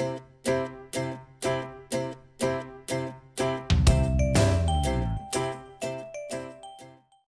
you